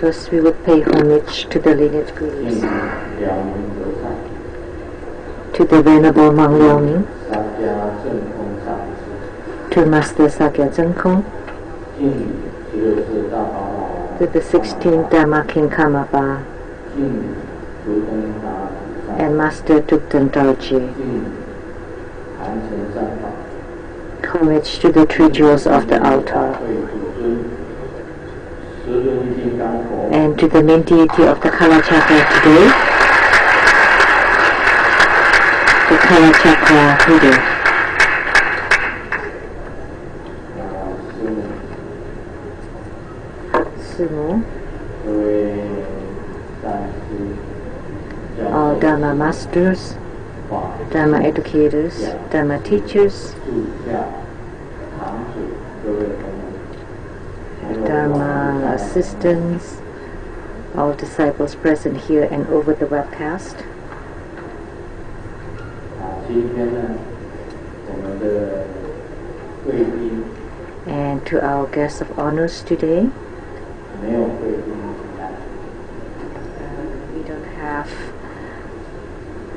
First, we would pay homage to the lineage gurus, to the Venerable Mang Liao to Master Sakya Zheng to the 16th Dharma King Karmapa, and Master Tukten Dorje. Homage to the three jewels of the altar and to the main deity of the Kala Chakra today, the Kala Chakra Buddha. All Dharma masters. Dharma educators, Dharma teachers, Dharma assistants, all disciples present here and over the webcast. And to our guests of honors today, we don't have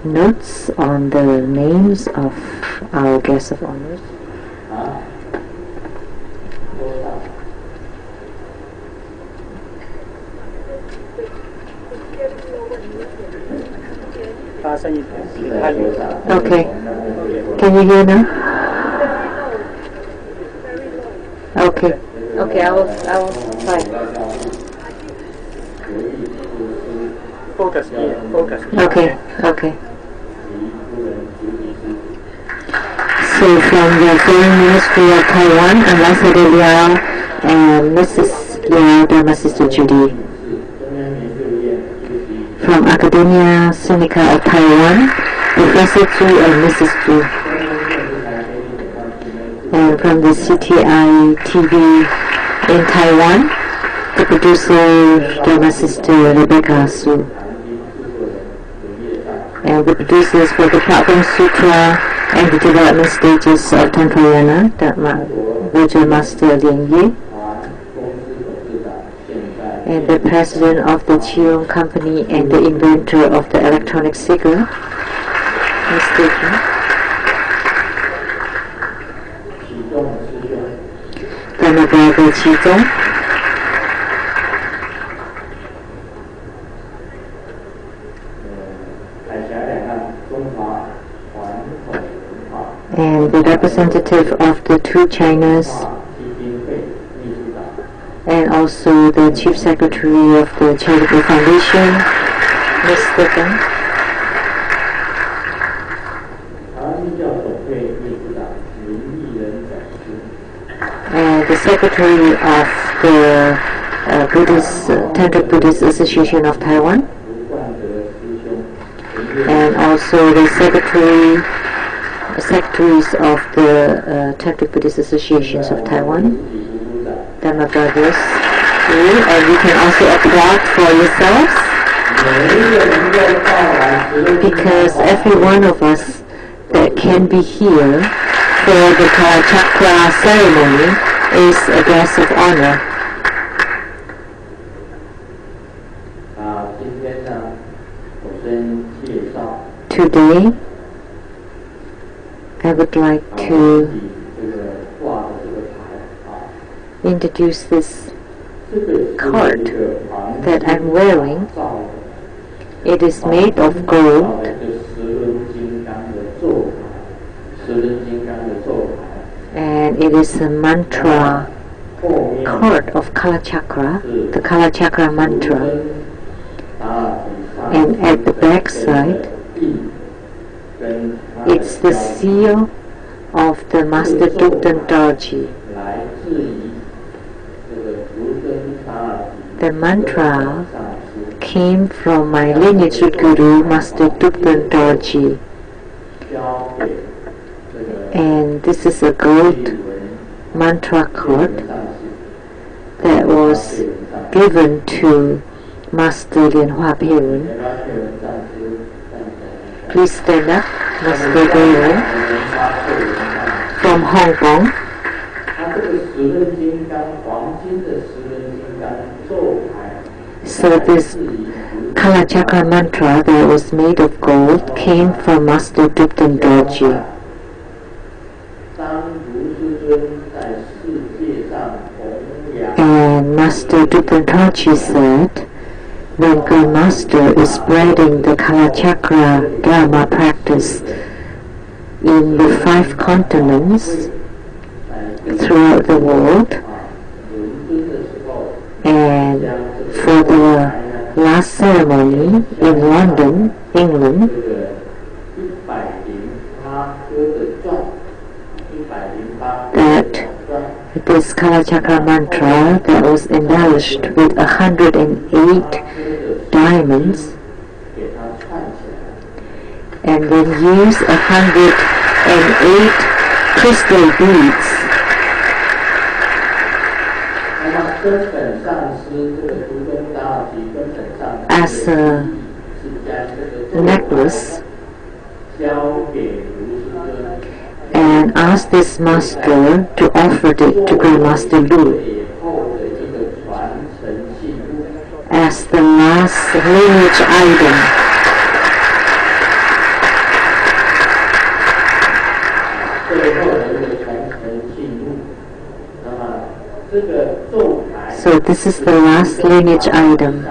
notes on the names of our guests of honor. Okay. Can you hear now? Okay. Okay, I will. I will try. Focus. Focus. Okay. Okay. also from the Foreign Ministry of Taiwan, Ambassador Liao, uh, and Mrs. Liao, and my sister Judy. From Academia Sinica of Taiwan, Professor Zhu and Mrs. Zhu. And from the CTI TV in Taiwan, the producer, my sister Rebecca Su. And the producers for the Platform Sutra and the development stages of Tantrayana, Vajra Master Lin Yi, and the president of the Cheong Company and the inventor of the electronic cigarette, Mr. Qi. The McGregor Qi the representative of the two Chinas and also the Chief Secretary of the Charitable Foundation, Ms. Stephen. And the Secretary of the uh, Buddhist, uh, Buddhist Association of Taiwan, and also the Secretary sectaries of the uh, Buddhist Associations of Taiwan. Dharma brothers, and you can also applaud for yourselves because every one of us that can be here for the Chakra ceremony is a guest of honor. Today, use this card that I'm wearing. It is made of gold. And it is a mantra card of Kala Chakra, the Kala Chakra mantra. And at the back side, it's the seal of the Master Duktan Dorji. The mantra came from my lineage guru, Master Tupten Dorji. And this is a gold mantra cord that was given to Master Lian Hua Peiyun. Please stand up, Master Peiyun, from Hong Kong. So this Kalachakra mantra that was made of gold came from Master Dupton Dorji. And Master Dupton Dorji said, when Guru Master is spreading the Kalachakra Dharma practice in the five continents throughout the world, and for the last ceremony in London, England. That this Kala Chakra mantra that was embellished with 108 diamonds and then use 108 crystal beads as a necklace and ask this master to offer it to Grandmaster Lu as the last lineage item. So this is the last lineage item.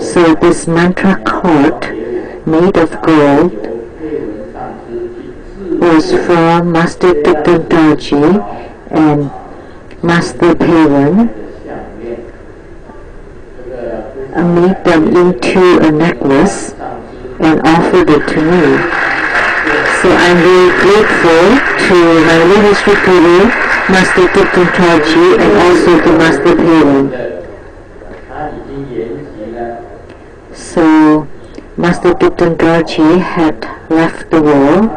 So this mantra card, made of gold was from Master Thupten Dorje and Master Pavan made them into a necklace and offered it to me. So I'm very grateful to my lineage Sri Master they Guru and also the Master Pering. So Master Tirthankarji had left the world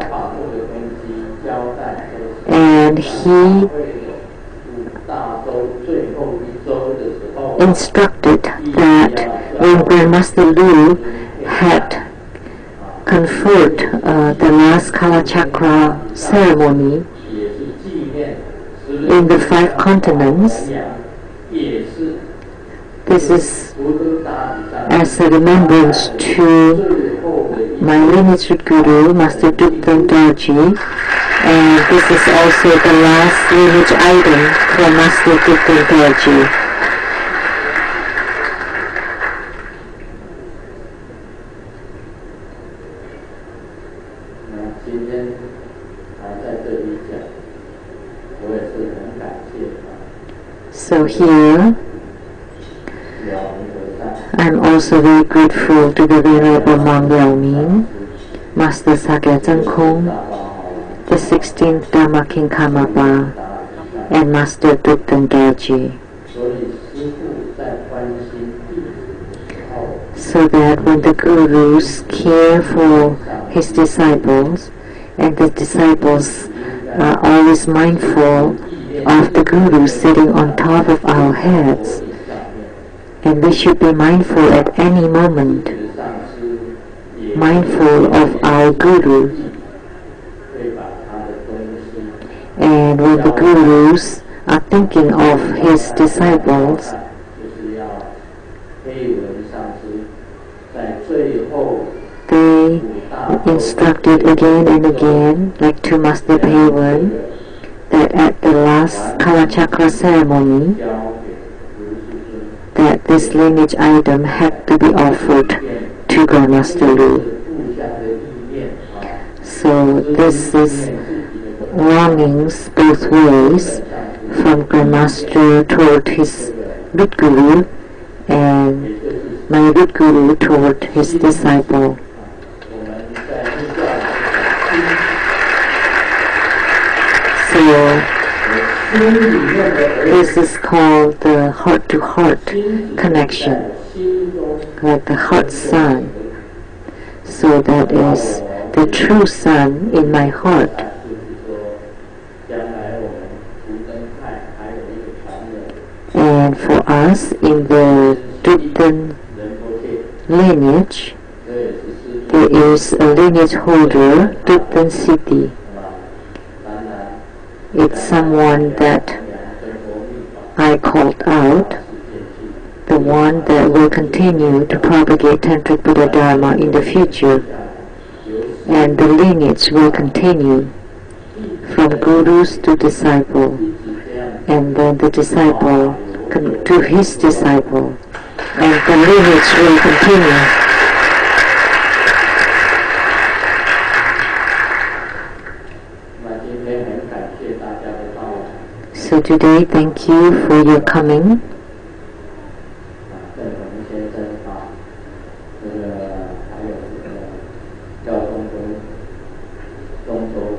and he instructed that when Grandmaster Lu had conferred uh, the last Kalachakra ceremony, in the five continents. This is as a remembrance to my lineage guru, Master Dukdam Dorji. And this is also the last lineage item from Master Dukdam Dorji. So here, I'm also very grateful to the Venerable Mong Liaoning, Master Sakya Zheng Kong, the 16th Dharma King Karmapa, and Master Dukden Gelji. So that when the gurus care for his disciples, and the disciples are always mindful of the Guru sitting on top of our heads, and we should be mindful at any moment, mindful of our Guru. And when the Gurus are thinking of his disciples, they instructed again and again, like to Master Pavan, that at the last Kalachakra ceremony, that this lineage item had to be offered to Grandmaster So this is warnings both ways from Grandmaster toward his Bidguru and my Bidguru toward his disciple. seal. This is called the heart-to-heart -heart connection, like the heart sun. So that is the true sun in my heart. And for us in the Dukden lineage, there is a lineage holder, Dukden city it's someone that I called out, the one that will continue to propagate Tantric Buddha Dharma in the future, and the lineage will continue from gurus to disciple, and then the disciple to his disciple, and the lineage will continue. today. Thank you for your coming.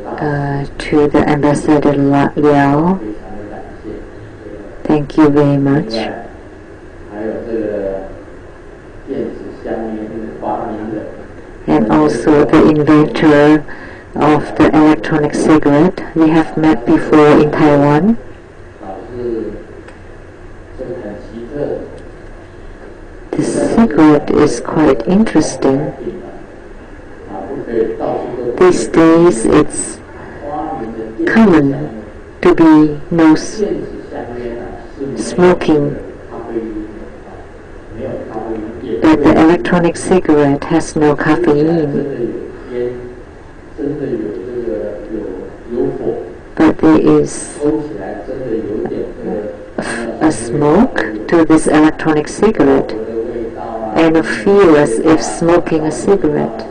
Uh, to the Ambassador Liao, thank you very much. And also the inventor of the electronic cigarette. We have met before in Taiwan. cigarette is quite interesting. These days it's common to be no smoking. But the electronic cigarette has no caffeine. But there is a smoke to this electronic cigarette and feel as if smoking a cigarette.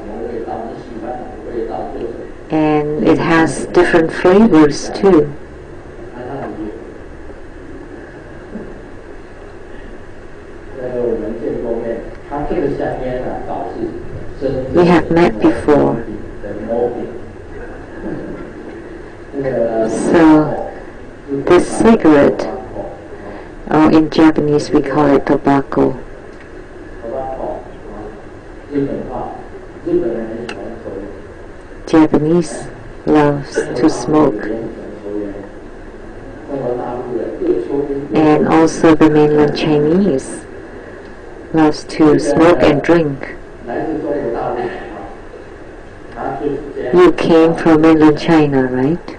And it has different flavors too. We have met before. So, this cigarette, or in Japanese we call it tobacco, Japanese loves to smoke. And also the mainland Chinese loves to smoke and drink. You came from mainland China, right?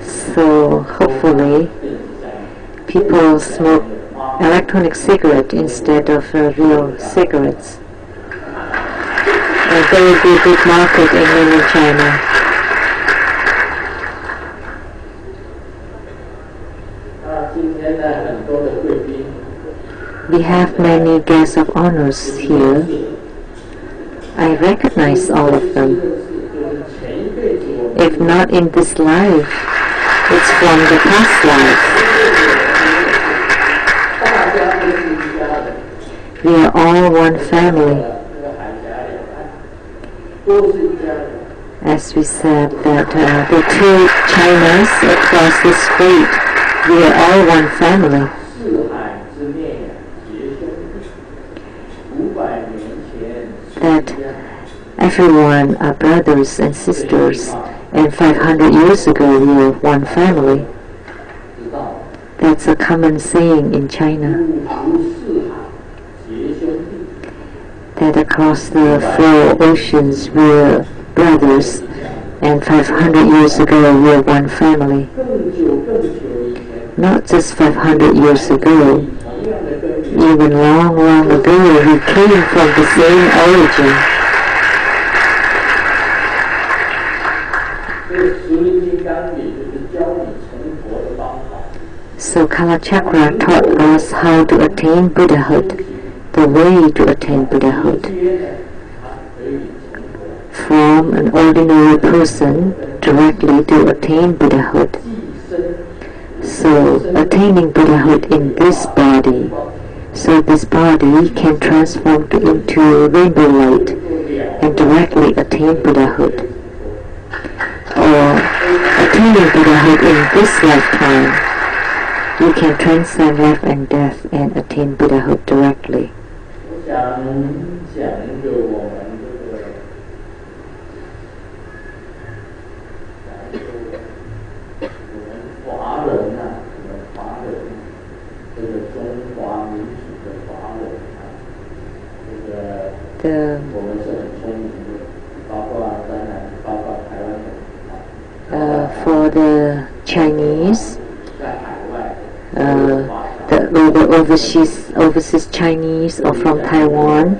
So hopefully people smoke electronic cigarette instead of uh, real cigarettes. A there will be a big market in mainland China. We have many guests of honors here. I recognize all of them. If not in this life, it's from the past life. We are all one family. As we said that uh, the two Chinas across the street, we are all one family. That everyone are brothers and sisters, and 500 years ago we were one family. That's a common saying in China and across the four oceans we're brothers, and 500 years ago we were one family. Not just 500 years ago, even long, long ago, we came from the same origin. So Kalachakra taught us how to attain Buddhahood the way to attain Buddhahood. From an ordinary person directly to attain Buddhahood. So, attaining Buddhahood in this body, so this body can transform into rainbow light and directly attain Buddhahood. Or, attaining Buddhahood in this lifetime, you can transcend life and death and attain Buddhahood directly. 讲讲个我们这个，讲给我我们华人啊，我们华人，这个中华民族的华人啊，这个我们是很聪明的，包括啊，当然包括台湾啊，呃，for the Chinese，在海外呃。the, or the overseas, overseas Chinese or from Taiwan.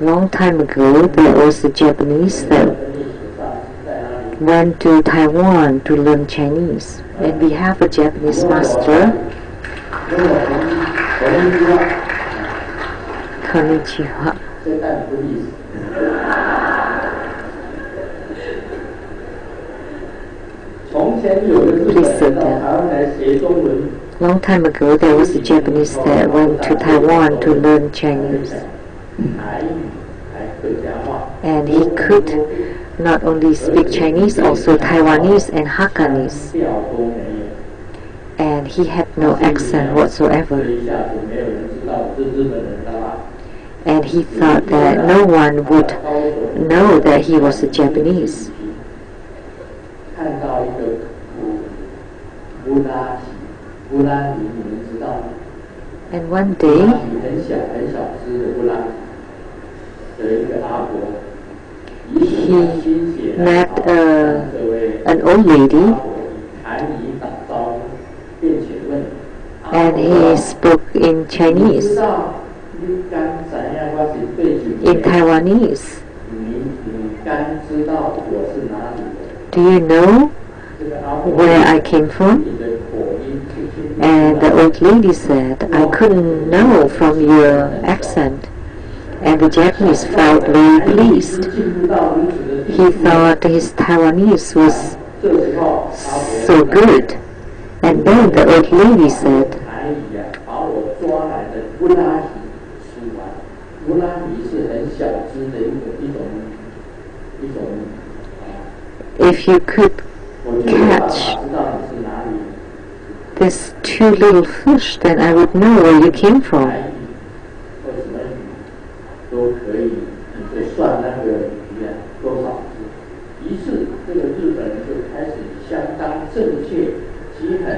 Long time ago, there was a Japanese that went to Taiwan to learn Chinese, and we have a Japanese master. Konnichiwa. visitor. Long time ago, there was a Japanese that went to Taiwan to learn Chinese. And he could not only speak Chinese, also Taiwanese and Hakkanese. And he had no accent whatsoever. And he thought that no one would know that he was a Japanese. And one day, he met a, an old lady and he spoke in Chinese, in Taiwanese. Do you know where I came from? And the old lady said, I couldn't know from your accent. And the Japanese felt very pleased. He thought his Taiwanese was so good. And then the old lady said, if you could catch this two little fish, then I would know where you came from.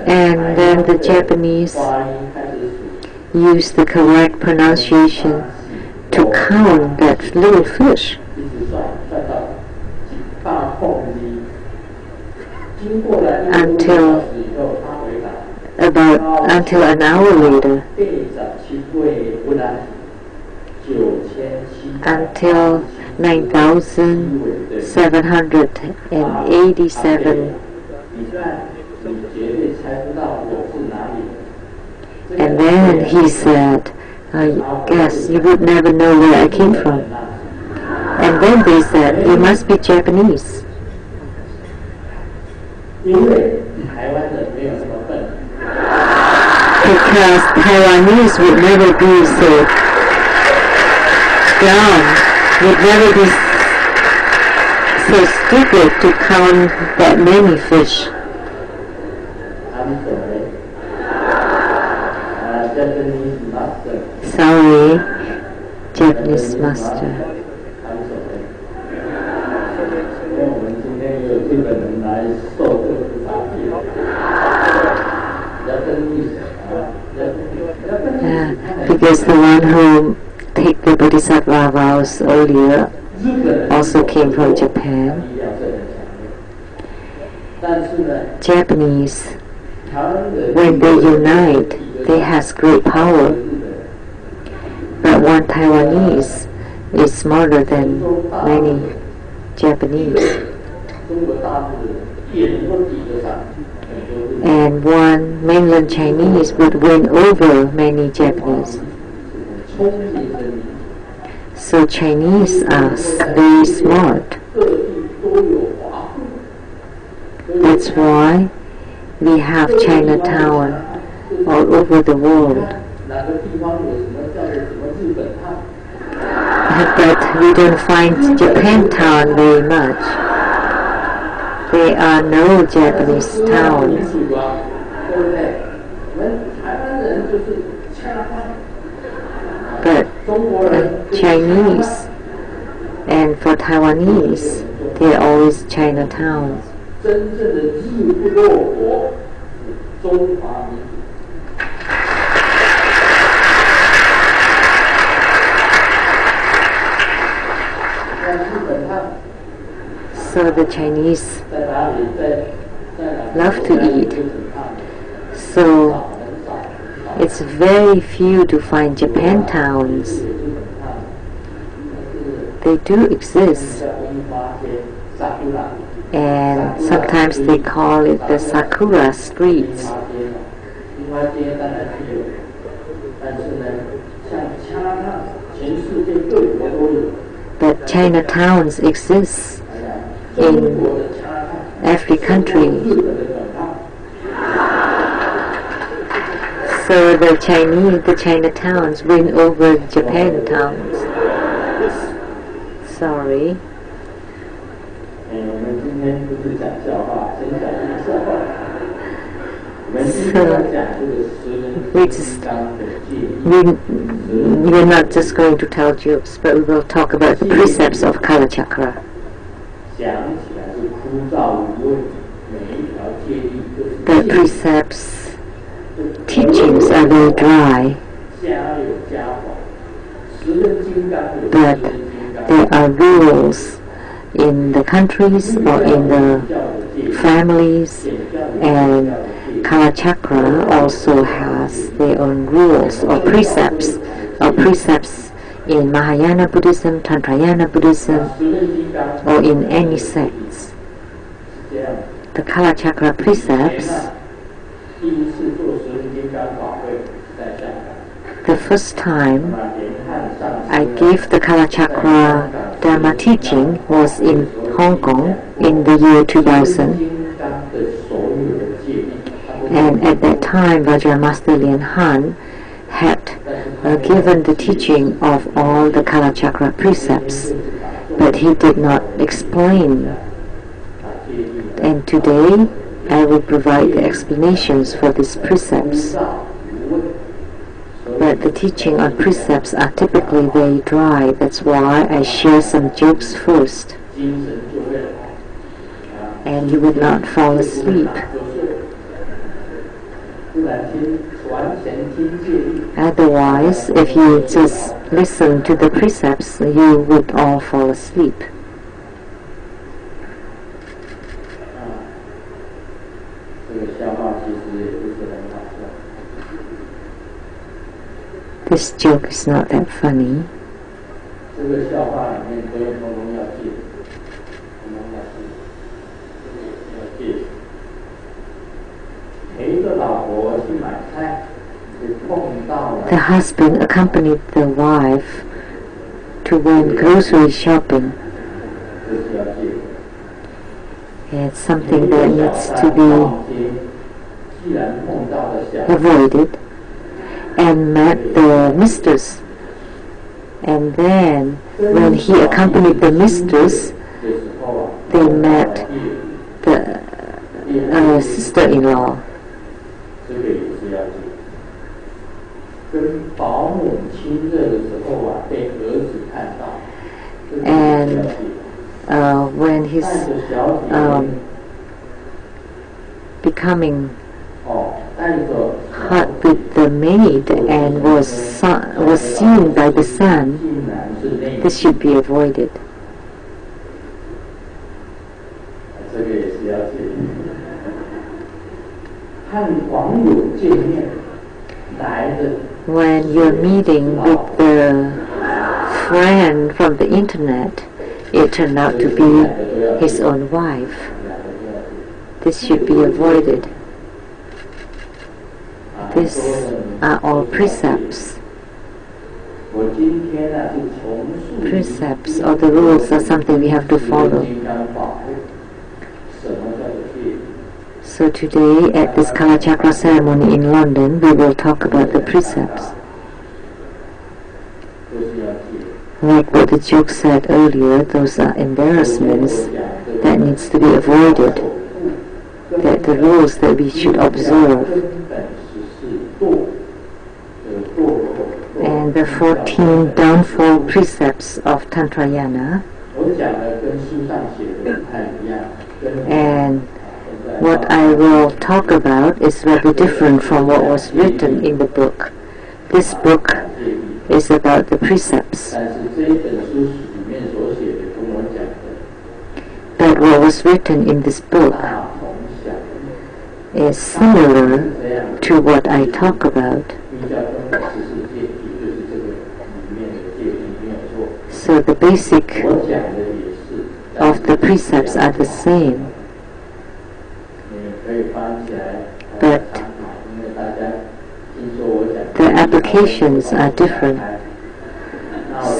And then the Japanese use the correct pronunciation to count that little fish. Until about until an hour later, until 9,787. And then he said, I guess you would never know where I came from. And then they said, you must be Japanese because Taiwanese would never be so dumb. would never be so stupid to count that many fish. I'm sorry. Japanese master. Sorry, Japanese master. was the one who take the bodhisattva vows earlier, also came from Japan. Japanese, when they unite, they has great power. But one Taiwanese is smarter than many Japanese. And one mainland Chinese would win over many Japanese. So Chinese are very smart. That's why we have Chinatown all over the world. But we don't find Japantown very much. There are no Japanese towns. for Chinese and for Taiwanese, they're always Chinatown. So the Chinese love to eat. So it's very few to find Japan towns. They do exist. And sometimes they call it the Sakura streets. But Chinatowns exist in every country. So the Chinese, the Chinatowns win over Japan towns. Sorry. So, we just, we, we're not just going to tell jokes, but we will talk about the precepts of Kala Chakra. The precepts teachings are very dry, but there are rules in the countries or in the families and Kala Chakra also has their own rules or precepts or precepts in Mahayana Buddhism, Tantrayana Buddhism or in any sects. The Kala Chakra precepts first time I gave the Kala Chakra Dharma teaching was in Hong Kong in the year 2000. And at that time, Vajra Master Lian Han had uh, given the teaching of all the Kala Chakra precepts, but he did not explain. And today, I will provide the explanations for these precepts that the teaching on precepts are typically very dry. That's why I share some jokes first. And you would not fall asleep. Otherwise, if you just listen to the precepts, you would all fall asleep. This joke is not that funny. The husband accompanied the wife to went grocery shopping. It's something that needs to be avoided and met the mistress. And then, when he accompanied the mistress, they met the uh, sister-in-law. And uh, when he's um, becoming made and was was seen by the sun, this should be avoided. When you're meeting with the friend from the internet, it turned out to be his own wife. This should be avoided these are uh, all precepts. Precepts or the rules are something we have to follow. So today at this Kala Chakra ceremony in London, we will talk about the precepts. Like what the joke said earlier, those are embarrassments that needs to be avoided. That the rules that we should observe the 14 downfall precepts of Tantrayana. And what I will talk about is rather different from what was written in the book. This book is about the precepts. But what was written in this book is similar to what I talk about So the basic of the precepts are the same. But the applications are different.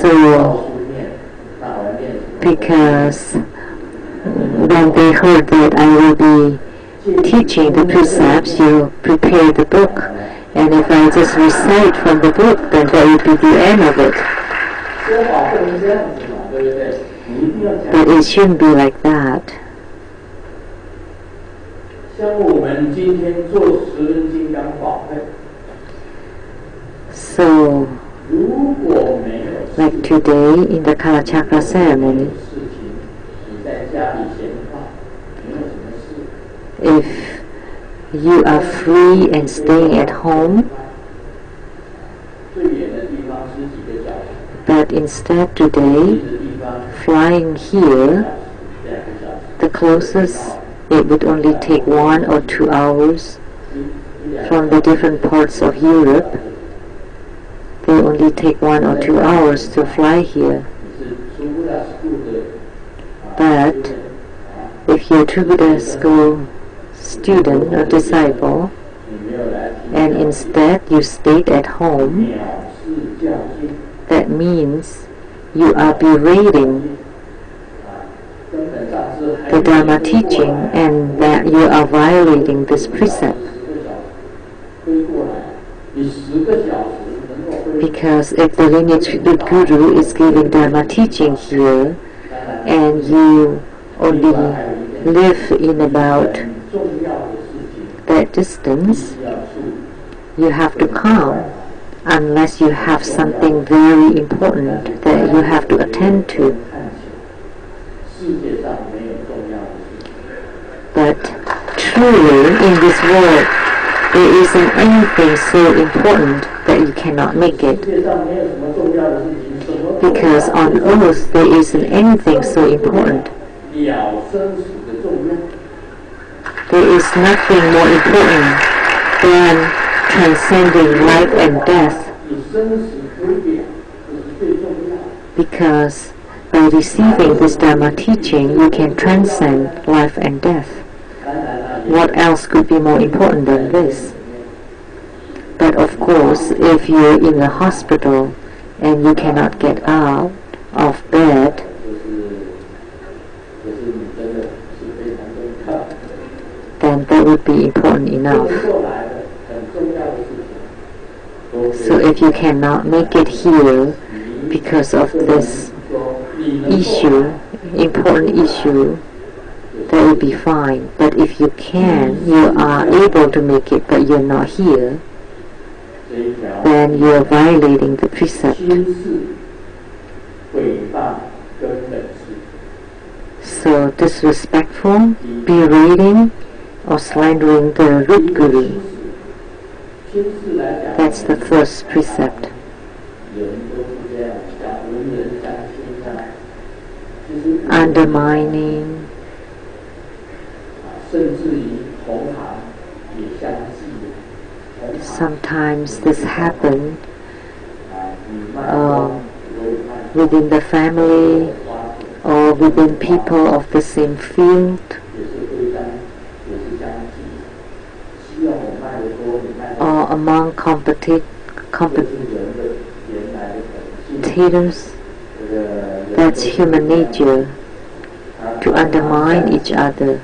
So, because when they heard that I will be teaching the precepts, you prepare the book, and if I just recite from the book, then that would be the end of it. But it shouldn't be like that. So, like today in the Kalachakra ceremony, if you are free and staying at home, but instead today, flying here, the closest it would only take one or two hours from the different parts of Europe. They only take one or two hours to fly here. But if you're a school student or disciple, and instead you stayed at home, means you are berating the Dharma teaching and that you are violating this precept. Because if the lineage guru is giving Dharma teaching here and you only live in about that distance, you have to come unless you have something very important that you have to attend to. But truly, in this world, there isn't anything so important that you cannot make it. Because on earth, there isn't anything so important. There is nothing more important than transcending life and death. Because by receiving this Dharma teaching, you can transcend life and death. What else could be more important than this? But of course, if you're in the hospital and you cannot get out of bed, then that would be important enough. So if you cannot make it here because of this issue, important issue, that would be fine. But if you can, you are able to make it, but you're not here, then you are violating the precept. So disrespectful, berating, or slandering the root guru. That's the first precept. Undermining. Sometimes this happens Um, within the family or within people of the same field. among competi- competitors. That's human nature to undermine each other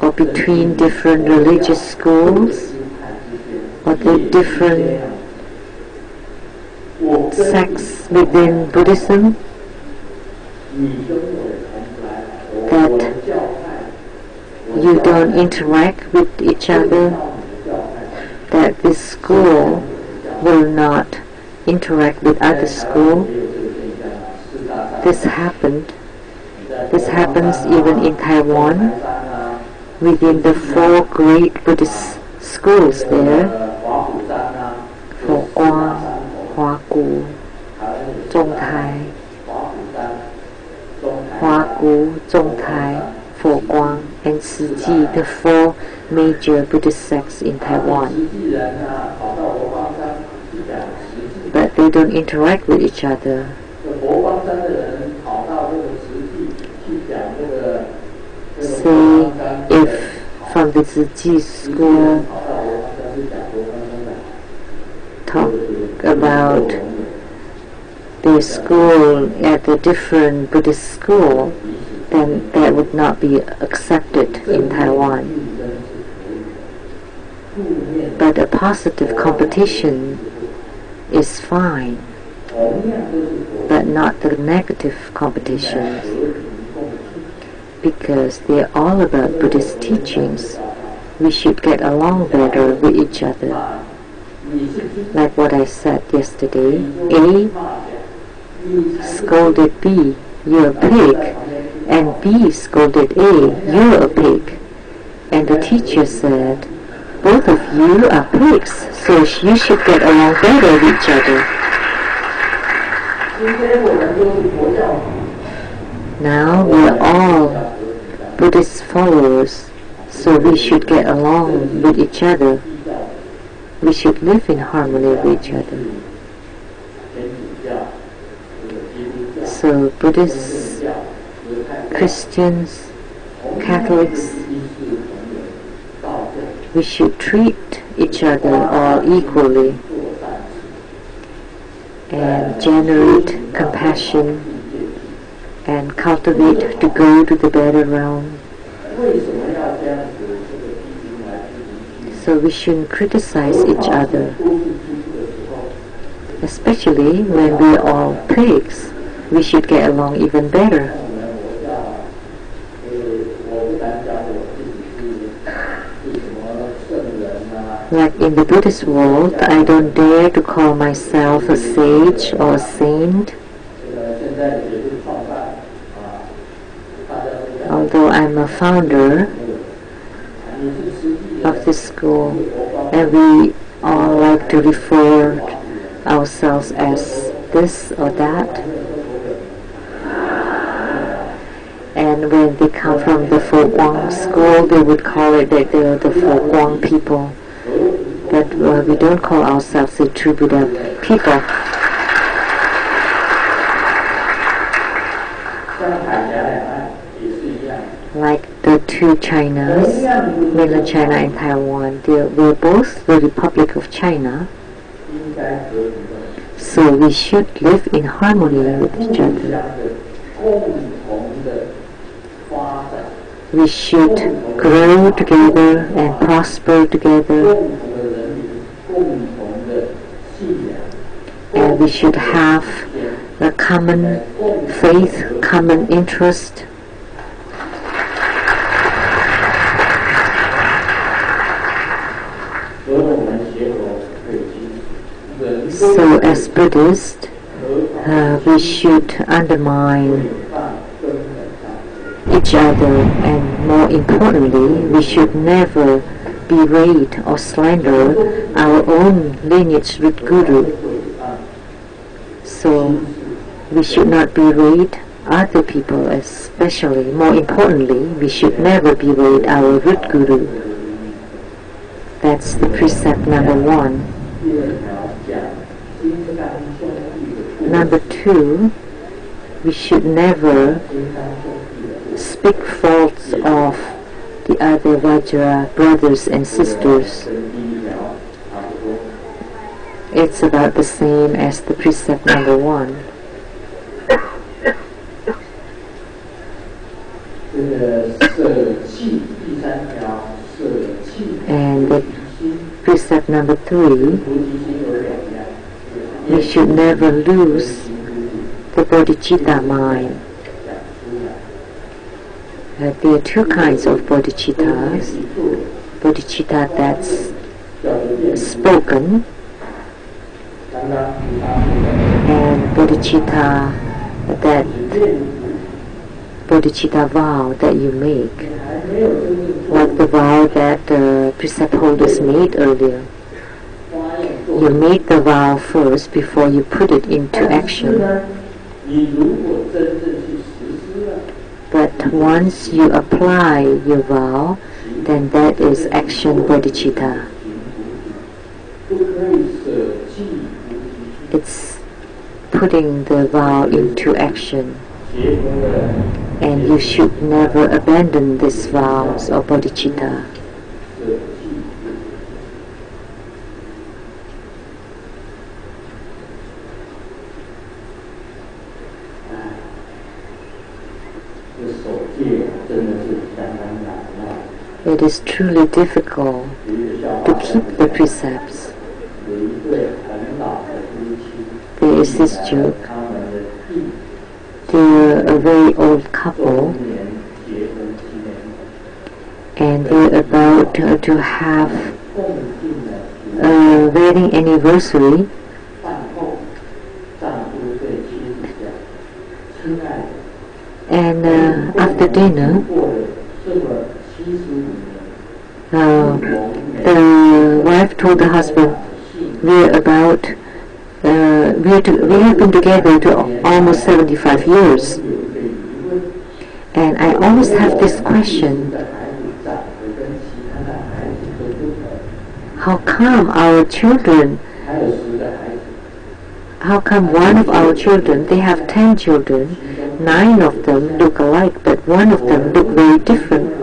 or between different religious schools or the different sects within Buddhism that you don't interact with each other, that this school will not interact with other school. This happened. This happens even in Taiwan. Within the four great Buddhist schools there, for Oan, Huaku, Zhongtai, Huaku, Zhongtai, Fo Guang and CG, the four major Buddhist sects in Taiwan. But they don't interact with each other. Say, if from the Tzu Chi school talk about their school at the different Buddhist school, then that would not be accepted in Taiwan. But a positive competition is fine, but not the negative competitions, because they're all about Buddhist teachings. We should get along better with each other. Like what I said yesterday, A scolded B, you're a pig, and B scolded A, you're a pig. And the teacher said, both of you are pigs, so you should get along better with each other. Now we're all Buddhist followers, so we should get along with each other. We should live in harmony with each other. So Buddhist Christians, Catholics, we should treat each other all equally and generate compassion and cultivate to go to the better realm. So we shouldn't criticize each other, especially when we're all pigs. We should get along even better. Like in the Buddhist world, I don't dare to call myself a sage or a saint. Although I'm a founder of this school, and we all like to refer ourselves as this or that. And when they come from the Fo Guang school, they would call it that they're the Fo Guang people that uh, we don't call ourselves a true Buddha people. Like the two Chinas, mainland China and Taiwan, they were both the Republic of China. So we should live in harmony with each other we should grow together and prosper together we should have a common faith, common interest. So as Buddhists, uh, we should undermine each other and more importantly, we should never berate or slander our own lineage with Guru. So we should not berate other people, especially, more importantly, we should never berate our root guru. That's the precept number one. Number two, we should never speak faults of the other Vajra brothers and sisters. It's about the same as the precept number one. and the precept number three, we should never lose the bodhicitta mind. There are two kinds of bodhicittas. Bodhicitta that's spoken and bodhicitta, that bodhicitta vow that you make, like the vow that the uh, precept holders made earlier. You make the vow first before you put it into action. But once you apply your vow, then that is action bodhicitta. It's putting the vow into action. And you should never abandon these vows of bodhicitta. It is truly difficult to keep the precepts story is this joke. They're a very old couple and they're about to have a wedding anniversary and uh, after dinner uh, the wife told the husband we're about uh, we, to, we have been together to almost 75 years. And I always have this question. How come our children, how come one of our children, they have 10 children, nine of them look alike, but one of them look very different.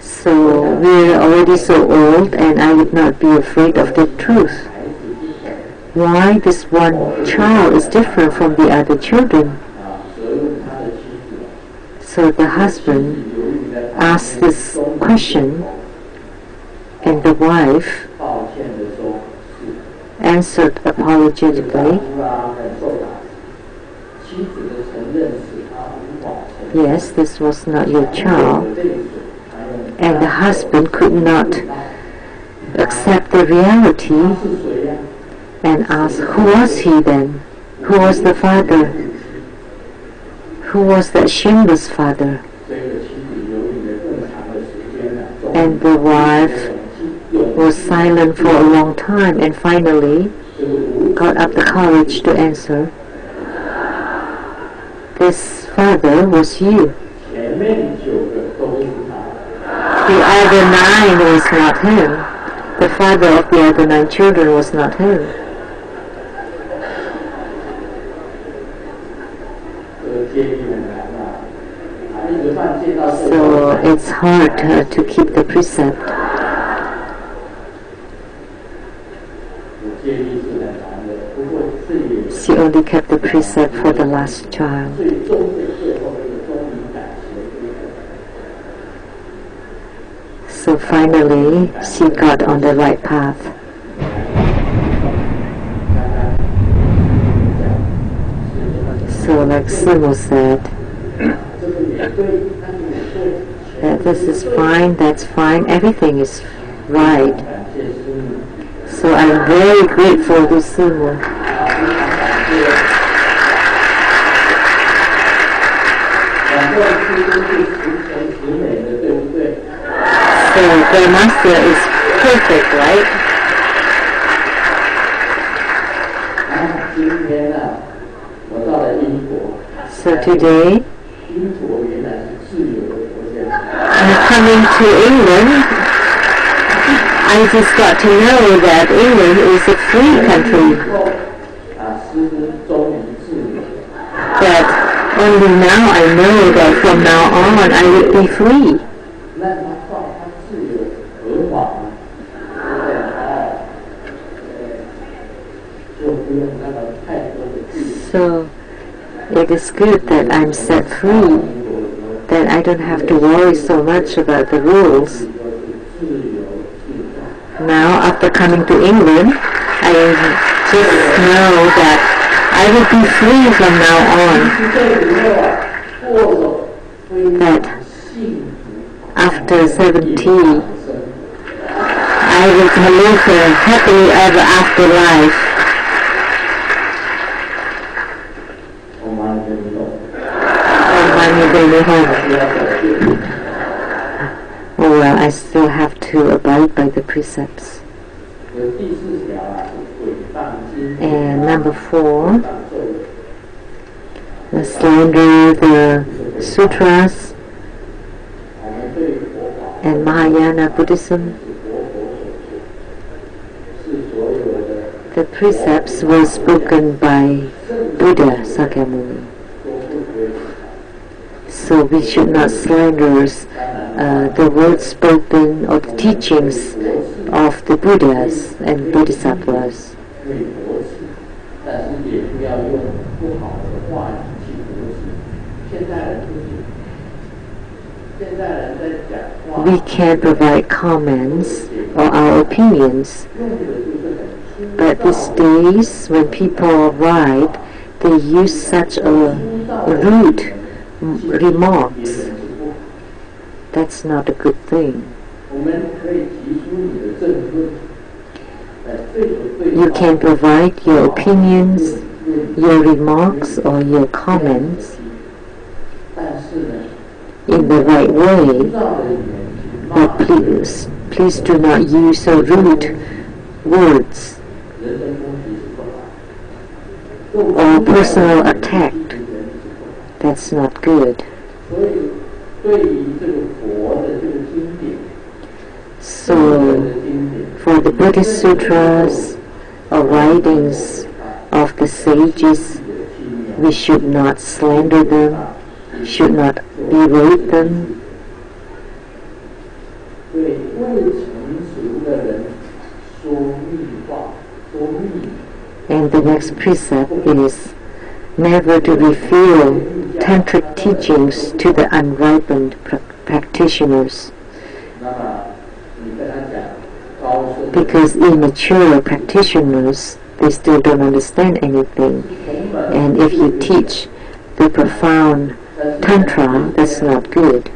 So we're already so old and I would not be afraid of the truth. Why this one child is different from the other children? So the husband asked this question and the wife answered apologetically. Yes, this was not your child and the husband could not accept the reality and asked, Who was he then? Who was the father? Who was that shameless father? And the wife was silent for a long time and finally got up the courage to answer. This father was you. The other nine was not him. The father of the other nine children was not him. So it's hard uh, to keep the precept. She only kept the precept for the last child. so finally see God on the right path. So like Simo said, that this is fine, that's fine, everything is right. So I'm very grateful to Simo. Thank for Grandmaster is perfect, right? So today, I'm coming to England. I just got to know that England is a free country. But only now I know that from now on I would be free. it is good that I'm set free, that I don't have to worry so much about the rules. Now, after coming to England, I just know that I will be free from now on. That after 70, I will live a happily ever after life. by the precepts. And number four, the slander the sutras and Mahayana Buddhism. The precepts were spoken by Buddha Sakyamuni. So we should not uh, the words spoken or the teachings of the Buddhas and Bodhisattvas. We can provide comments or our opinions, but these days when people write, they use such a rude remarks, that's not a good thing. You can provide your opinions, your remarks or your comments in the right way, but please, please do not use so rude words or personal attack. That's not good. So, for the Buddhist sutras or writings of the sages, we should not slander them, should not berate them. And the next precept is never to reveal tantric teachings to the unripened pr practitioners. Because immature practitioners they still don't understand anything. And if you teach the profound tantra that's not good.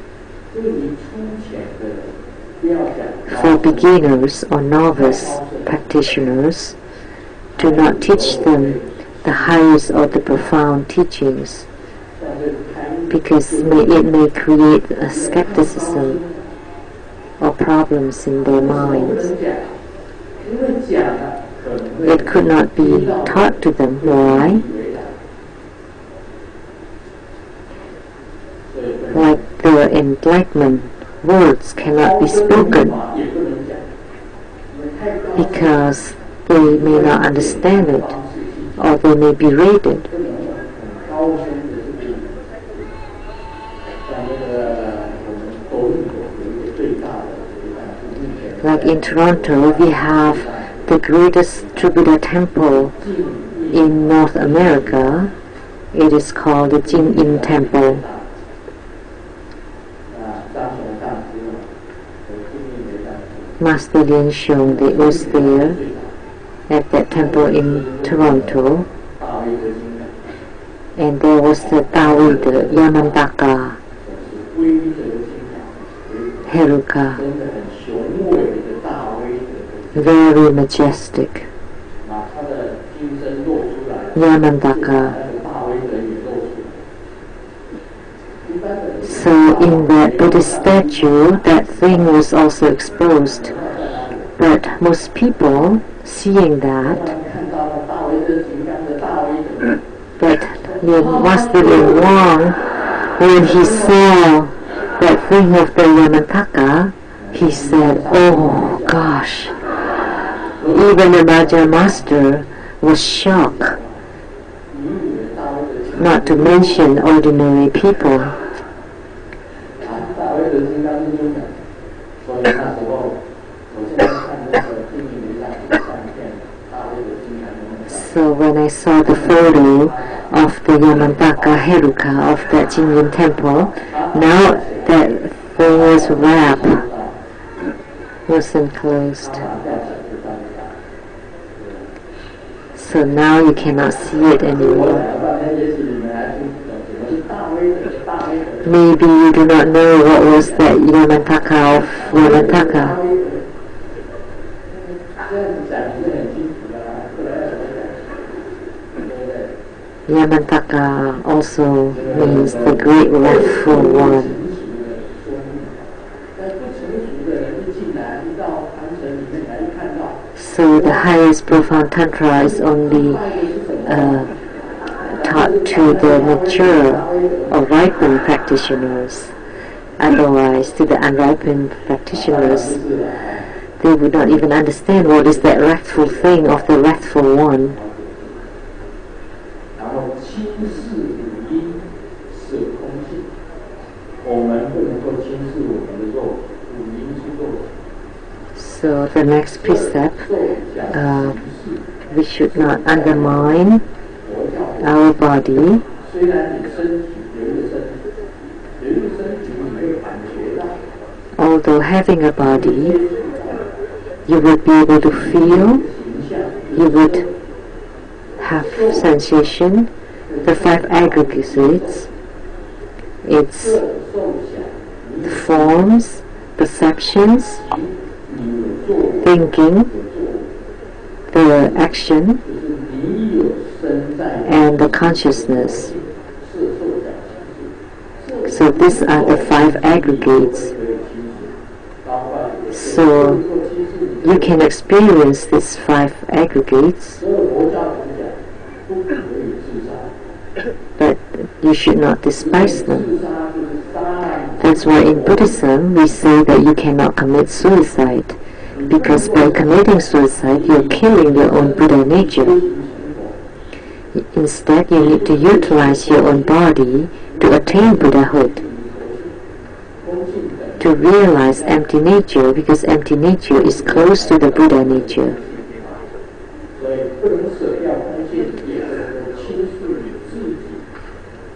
For beginners or novice practitioners do not teach them the highest or the profound teachings because it may create a skepticism or problems in their minds. It could not be taught to them. Why? Like the enlightenment, words cannot be spoken because they may not understand it or they may be rated. Like in Toronto, we have the greatest True Buddha temple in North America. It is called the Jin Yin Temple. Master Lin Xiong, the austere, at that temple in Toronto. And there was the Taoist the Yamantaka, Heruka very majestic. Yamantaka. So in that Buddhist statue, that thing was also exposed. But most people seeing that, but it must have been wrong when he saw that thing of the Yamantaka, he said, oh gosh, even Raja Master was shocked, not to mention ordinary people. so when I saw the photo of the Yamantaka Heruka of the Jingyin temple, now that thing was wrapped, wasn't closed. So now you cannot see it anymore. Maybe you do not know what was that Yamantaka of Yamantaka. Yamantaka also means the great rightful one. So the highest profound tantra is only uh, taught to the mature or ripened practitioners. Otherwise, to the unripened practitioners, they would not even understand what is that wrathful thing of the wrathful one. So the next precept, uh, we should not undermine our body. Although having a body, you would be able to feel, you would have sensation. The five aggregates, its the forms, perceptions, thinking, the action, and the consciousness. So these are the five aggregates. So you can experience these five aggregates, but you should not despise them. That's why in Buddhism we say that you cannot commit suicide because by committing suicide, you're killing your own Buddha nature. Instead, you need to utilize your own body to attain Buddhahood, to realize empty nature, because empty nature is close to the Buddha nature.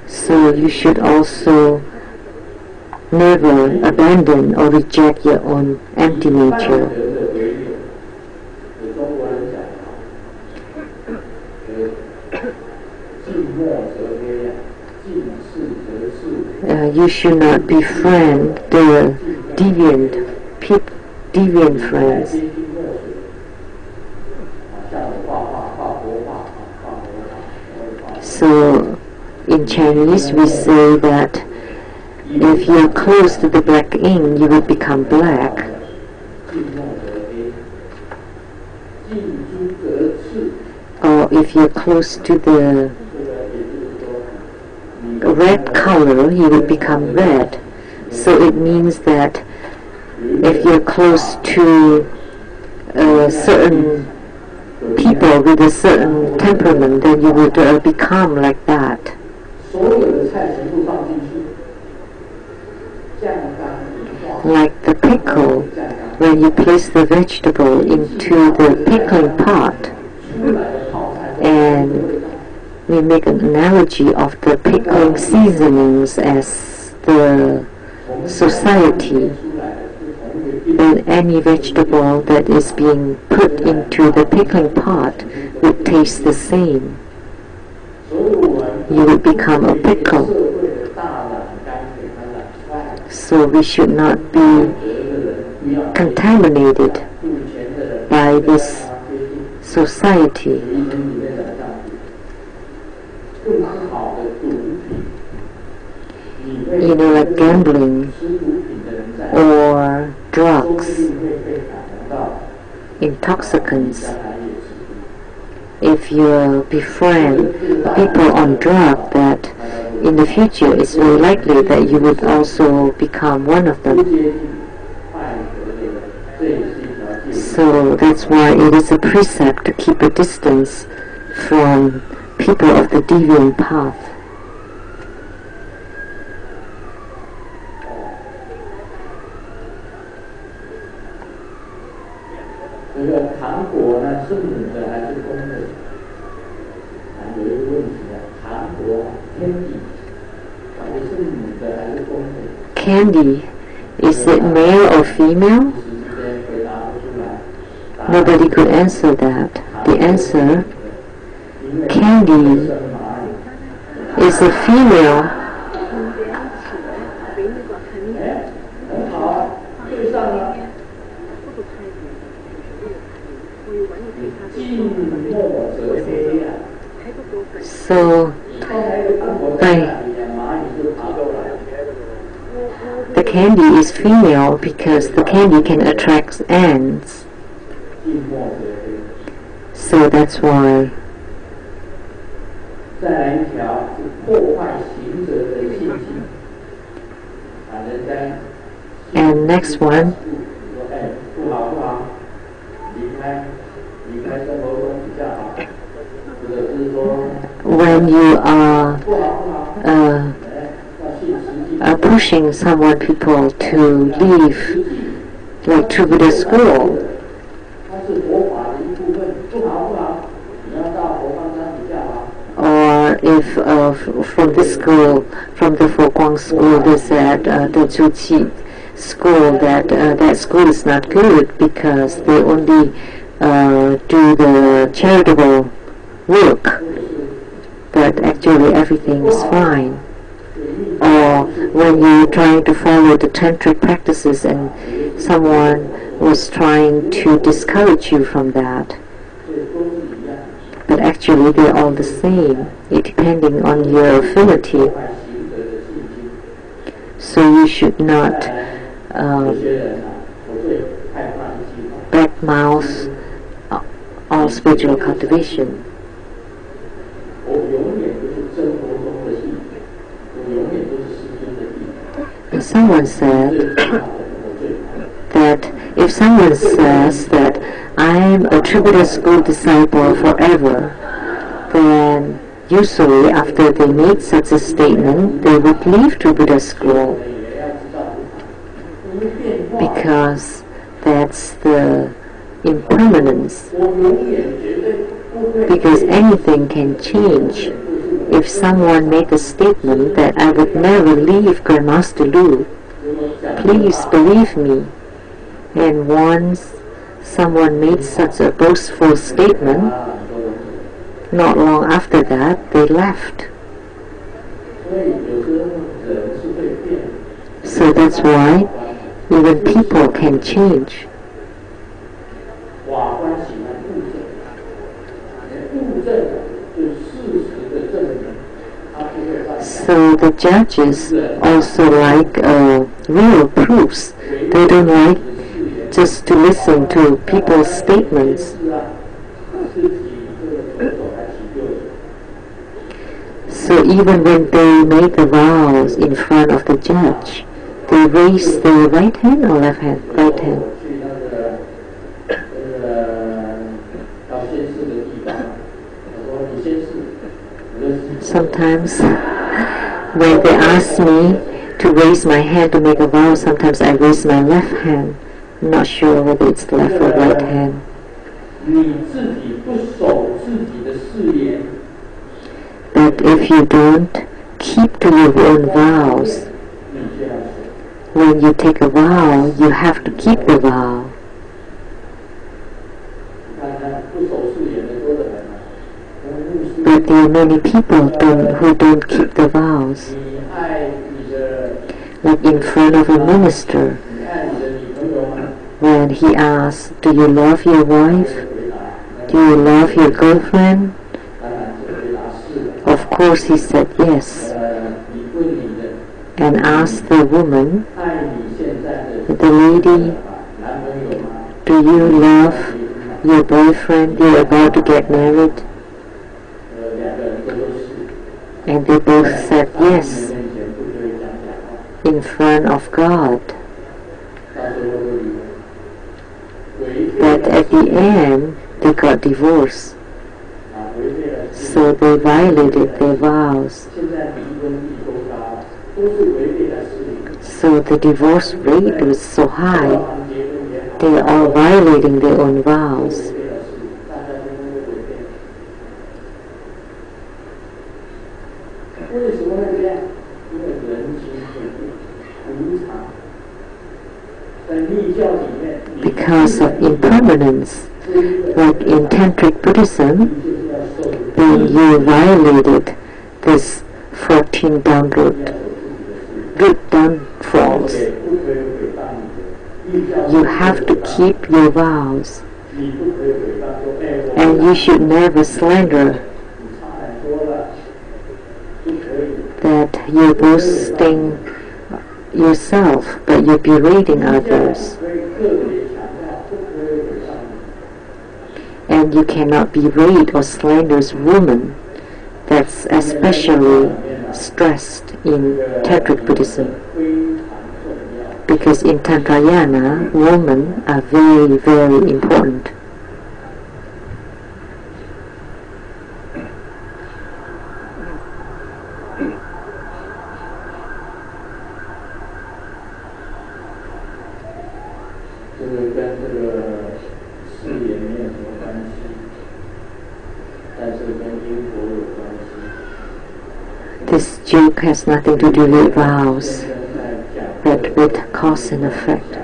So you should also Never abandon or reject your own empty nature. Uh, you should not befriend the deviant, peop, deviant friends. So in Chinese we say that if you're close to the black ink, you will become black. Or if you're close to the red color, you will become red. So it means that if you're close to a certain people with a certain temperament, then you would uh, become like that. the pickle where you place the vegetable into the pickling pot. And we make an analogy of the pickling seasonings as the society and any vegetable that is being put into the pickling pot would taste the same. You would become a pickle so we should not be contaminated by this society. You know, like gambling or drugs, intoxicants. If you befriend people on drugs that in the future, it's very likely that you would also become one of them. So that's why it is a precept to keep a distance from people of the deviant path. candy. Is it male or female? Nobody could answer that. The answer, candy is a female. So, by the candy is female because the candy can attract ants. So that's why. And next one. When you are uh, uh, pushing more people to leave like to Buddhist school. Or if uh, from the school, from the Foguang school, they said uh, the Tzu Chi school that uh, that school is not good because they only uh, do the charitable work, but actually everything is fine or when you are trying to follow the tantric practices and someone was trying to discourage you from that. But actually they're all the same, depending on your affinity. So you should not um, backmouth uh, all spiritual cultivation. someone said that if someone says that I'm a True Buddha school disciple forever, then usually after they make such a statement, they would leave True Buddha school because that's the impermanence because anything can change if someone made a statement that I would never leave Grandma's Please believe me. And once someone made such a boastful statement, not long after that, they left. So that's why even people can change. So the judges also like uh, real proofs. They don't like just to listen to people's statements. So even when they make the vows in front of the judge, they raise their right hand or left hand? Right hand. Sometimes when they ask me to raise my hand to make a vow, sometimes I raise my left hand. I'm not sure whether it's left or right hand. But if you don't keep to your own vows, when you take a vow, you have to keep the vow. there are many people don't, who don't keep the vows. Like in front of a minister, when he asks, Do you love your wife? Do you love your girlfriend? Of course, he said yes. And asked the woman, the lady, Do you love your boyfriend you're about to get married? And they both said yes in front of God. But at the end, they got divorced. So they violated their vows. So the divorce rate was so high, they are violating their own vows. 为什么会这样？因为人心会变，无常。在密教里面， Because of impermanence, 这一个 like in Tantric Buddhism, 就是要受 when you violated this 14 downward 要守自己的誓言。 root downfalls, 对，不可以违反你的密教。 you have to keep your vows, 你不可以违反说，哎，我 and you should never slander that you're boosting yourself, but you're berating others. And you cannot berate or slander women. That's especially stressed in Tantric Buddhism. Because in Tantrayana, women are very, very important. has nothing to do with vows, but with cause and effect.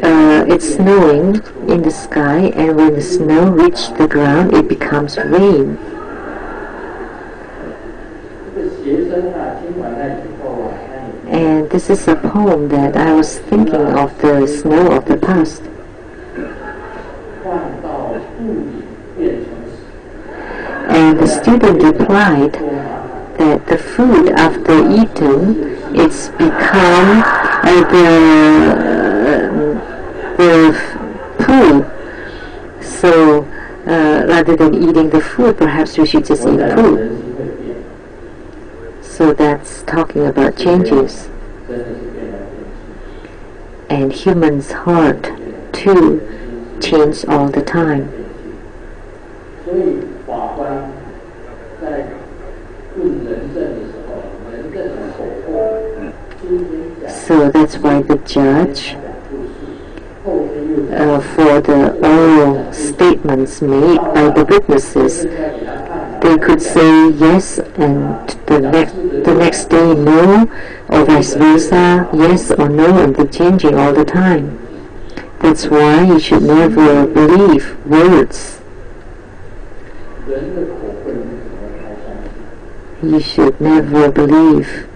Uh, it's snowing in the sky, and when the snow reaches the ground, it becomes rain. This is a poem that I was thinking of the snow of the past. And the student replied that the food after eaten, it's become uh, the, uh, the poo. So uh, rather than eating the food, perhaps we should just eat poo. So that's talking about changes and humans' heart too change all the time. So that's why the judge uh, for the oral statements made by the witnesses they could say yes and the next the next day no, or vice versa, yes or no, and they're changing all the time. That's why you should never believe words. You should never believe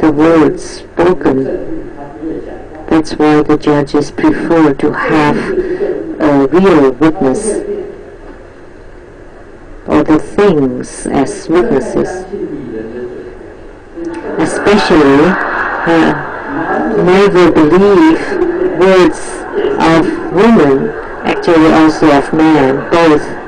the words spoken. That's why the judges prefer to have a real witness things as witnesses especially uh, never believe words of women, actually also of men, both.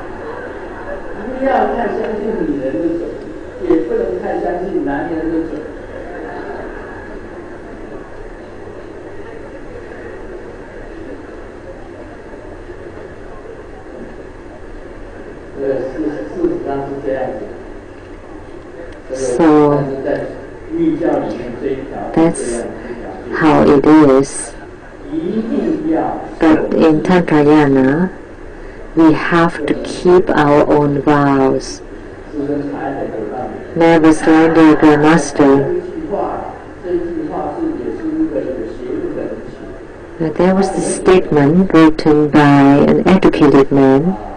Mahakayana, we have to keep our own vows. Never slander the master. Now, there was this statement written by an educated man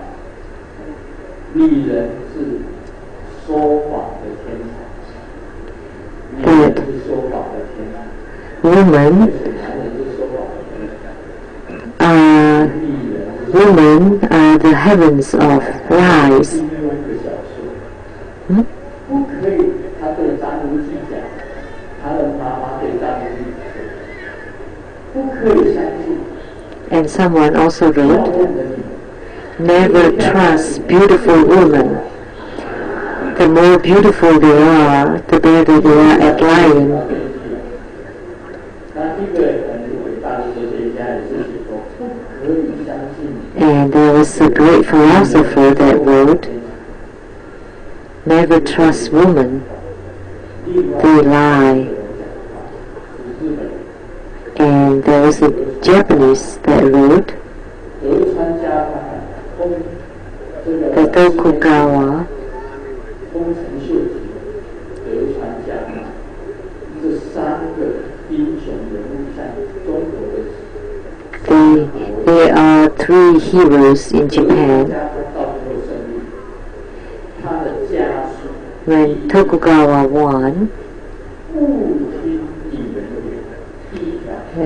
heavens of lies. And someone also wrote, Never trust beautiful women. The more beautiful they are, the better they are at lying. great philosopher that wrote, Never trust women, they lie. And there was a Japanese that wrote, the Tokugawa. three heroes in Japan. When Tokugawa won,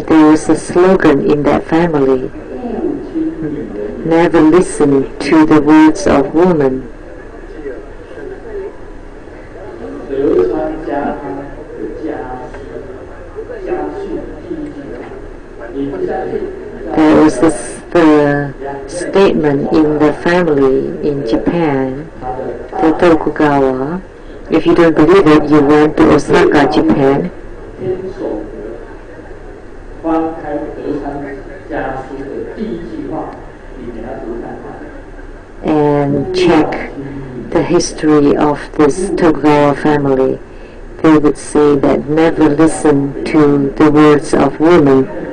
there was a slogan in that family never listen to the words of women. in the family in Japan, the Tokugawa. If you don't believe it, you went to Osaka, Japan. And check the history of this Tokugawa family. They would say that never listen to the words of women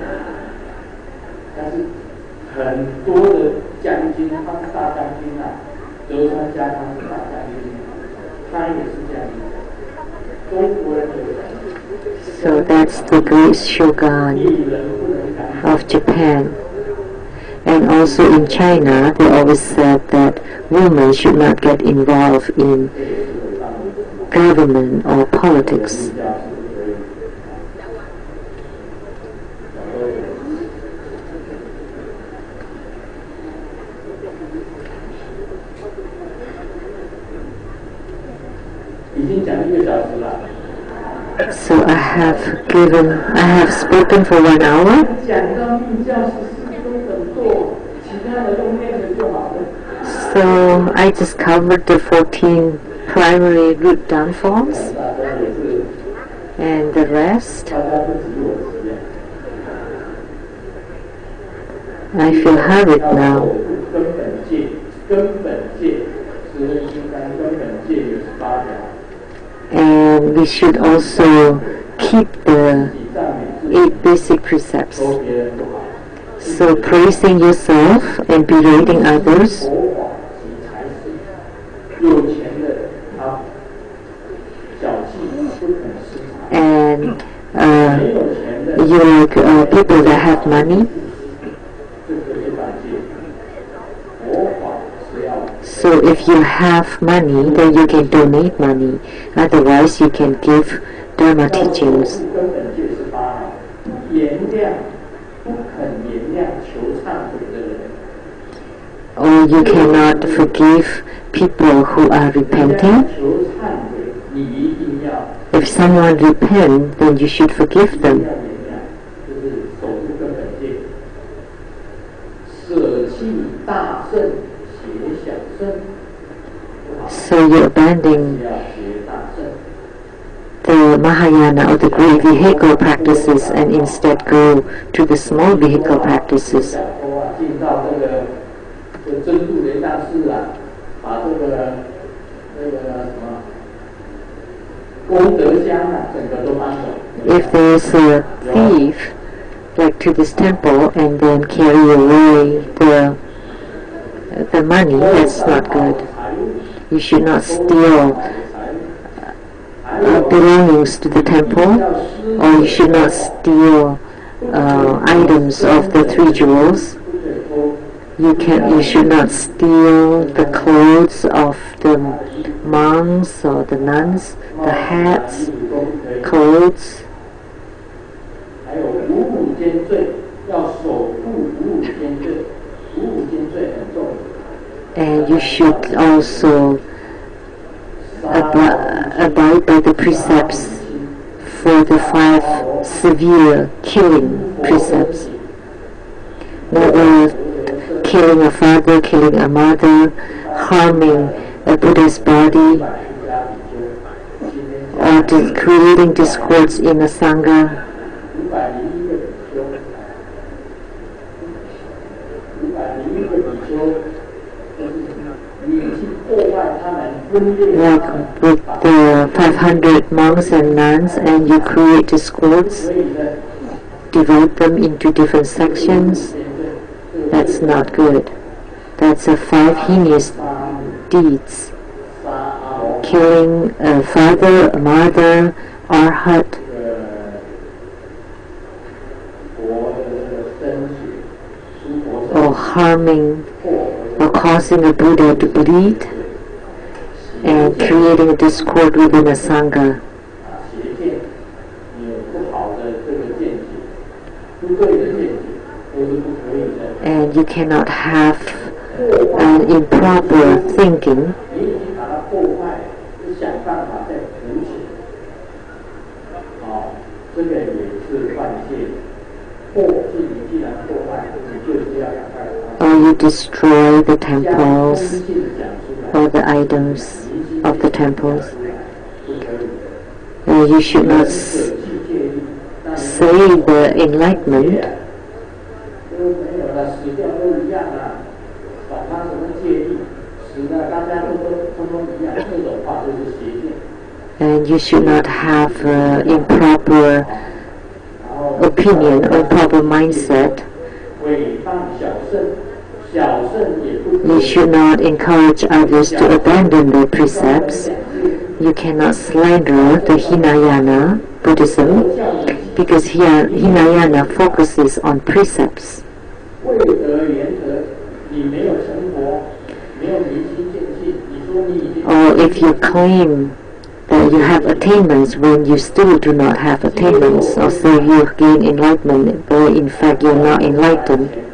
was the great shogun of Japan. And also in China, they always said that women should not get involved in government or politics. So I have given, I have spoken for one hour. So I just covered the 14 primary root downfalls and the rest. I feel hurried now. And we should also keep the eight basic precepts. So praising yourself and berating others. And uh, you like uh, people that have money. So if you have money, then you can donate money. Otherwise, you can give Dharma teachings. Or oh, you cannot forgive people who are repenting. If someone repents, then you should forgive them. So you abandon Mahayana or the great vehicle practices and instead go to the small vehicle practices. If there is a thief, like to this temple and then carry away the the money, that's not good. You should not steal belongings to the temple, or you should not steal uh, items of the three jewels. You can you should not steal the clothes of the monks or the nuns, the hats, clothes. And you should also abide by the precepts for the five severe killing precepts. Never killing a father, killing a mother, harming a Buddha's body, or dis- creating discords in a sangha like with the 500 monks and nuns and you create schools, divide them into different sections, that's not good. That's a five heinous deeds. Killing a father, a mother, arhat. Or harming or causing a Buddha to bleed and creating discord within the Sangha. And you cannot have an improper thinking. Or you destroy the temples all the idols of the temples. Uh, you should not say the enlightenment. And you should not have uh, improper opinion or improper mindset. You should not encourage others to abandon their precepts. You cannot slander the Hinayana Buddhism because Hinayana focuses on precepts. Or if you claim that you have attainments when you still do not have attainments, or say you gain enlightenment, but in fact you are not enlightened.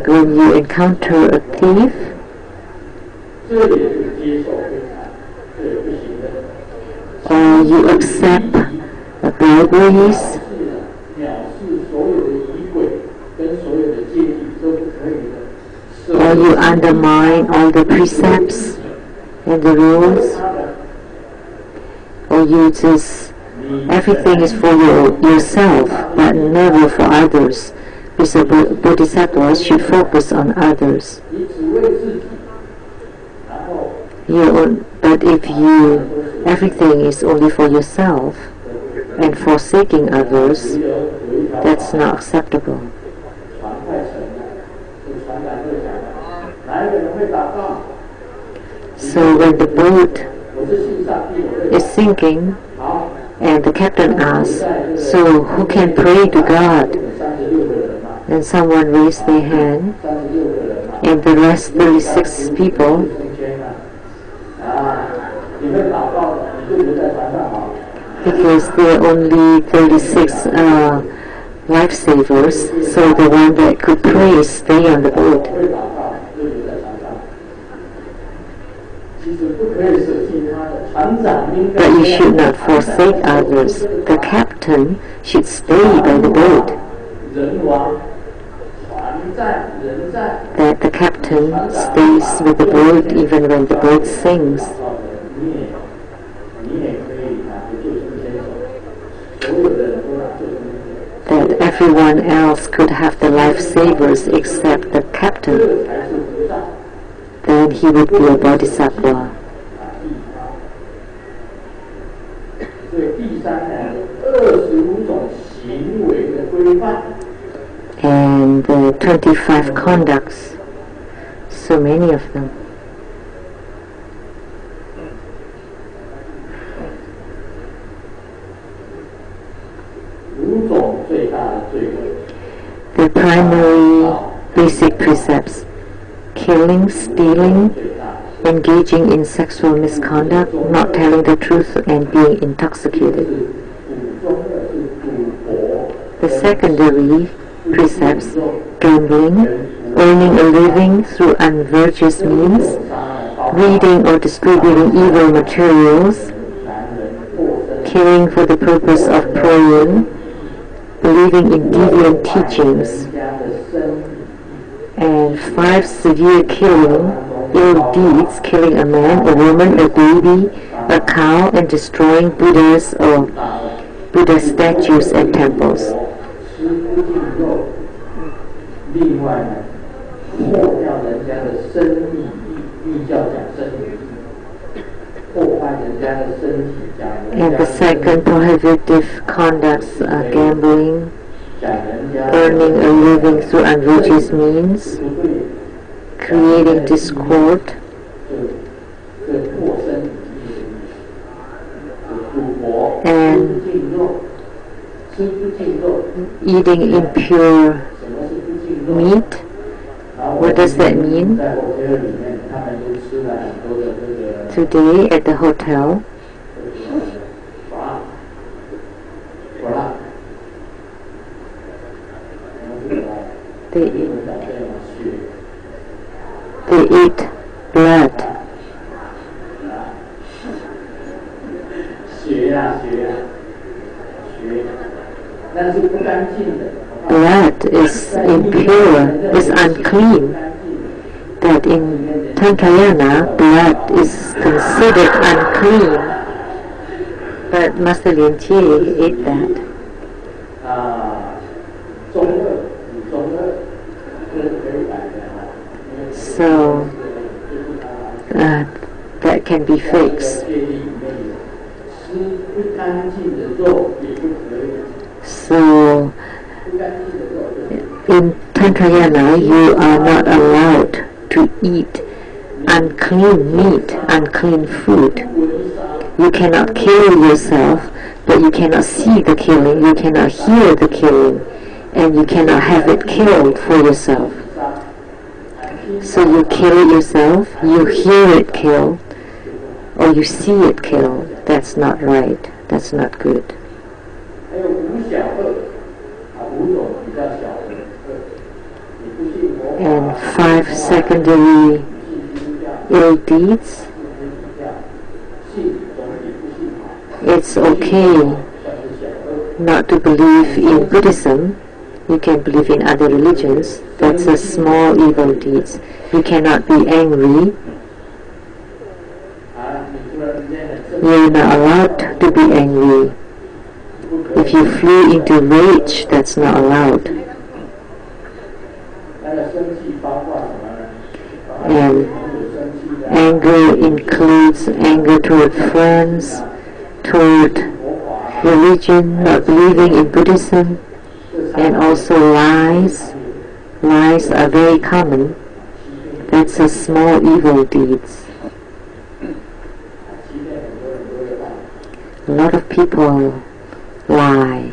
like when you encounter a thief, or you accept burglaries, or you undermine all the precepts and the rules, or you just everything is for your, yourself but never for others bodhisattvas should focus on others. You, but if you, everything is only for yourself and forsaking others, that's not acceptable. So when the boat is sinking, and the captain asks, so who can pray to God? and someone raised their hand, and the rest 36 people because there are only 36 uh, lifesavers, so the one that could pray stay on the boat. But you should not forsake others. The captain should stay by the boat that the captain stays with the boat even when the boat sinks. That everyone else could have the lifesavers except the captain. Then he would be a bodhisattva and uh, 25 conducts. So many of them. The primary basic precepts killing, stealing, engaging in sexual misconduct, not telling the truth, and being intoxicated. The secondary precepts, gambling, earning a living through unvirtuous means, reading or distributing evil materials, caring for the purpose of praying, believing in deviant teachings, and five severe killing, ill deeds, killing a man, a woman, a baby, a cow, and destroying Buddhas uh, or Buddha statues and temples. 吃不进肉，另外呢，破掉人家的生意，密教讲生意，破坏人家的身体，讲人 And 家 the second prohibitive conducts are gambling, 讲人家 earning a living through unvirtuous means, 不对， creating discord, 就这破身体的意思，赌博，吃 And- 不进肉，吃不进肉， eating impure 什么是不进肉？ meat. What does that mean? Today at the hotel, they eat, they eat blood blood is impure, is unclean. That in Tantrayana, blood is considered unclean. But Master Lin Qi ate that. So uh, that can be fixed. So in Tantrayana, you are not allowed to eat unclean meat, unclean food. You cannot kill yourself, but you cannot see the killing, you cannot hear the killing, and you cannot have it killed for yourself. So you kill it yourself, you hear it killed, or you see it killed. That's not right. That's not good and five secondary ill deeds. It's okay not to believe in Buddhism. You can believe in other religions. That's a small evil deeds. You cannot be angry. You're not allowed to be angry. If you flee into rage, that's not allowed. And anger includes anger toward friends, toward religion, not believing in Buddhism, and also lies. Lies are very common. That's a small evil deeds. A lot of people why?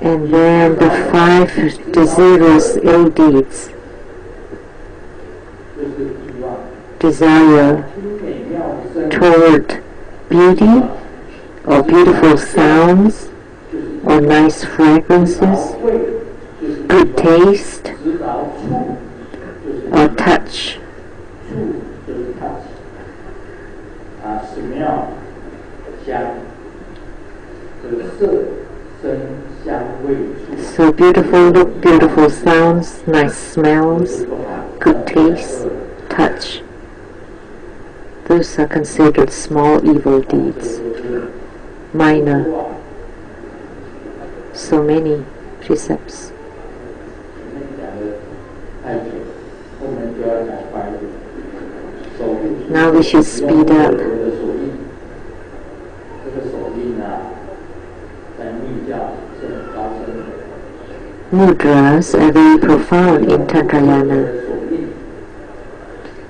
and then the five desires, ill deeds, desire toward beauty or beautiful sounds or nice fragrances, good taste or touch. 触就是 touch，啊，smell 香，这个色声香味触， So beautiful look, beautiful sounds, nice smells, good taste, touch. Those are considered small evil deeds, minor. So many precepts. 前面讲的太久，后面就要讲快一点。手印 Now we should speed up. mudras are very profound in Tantrayana.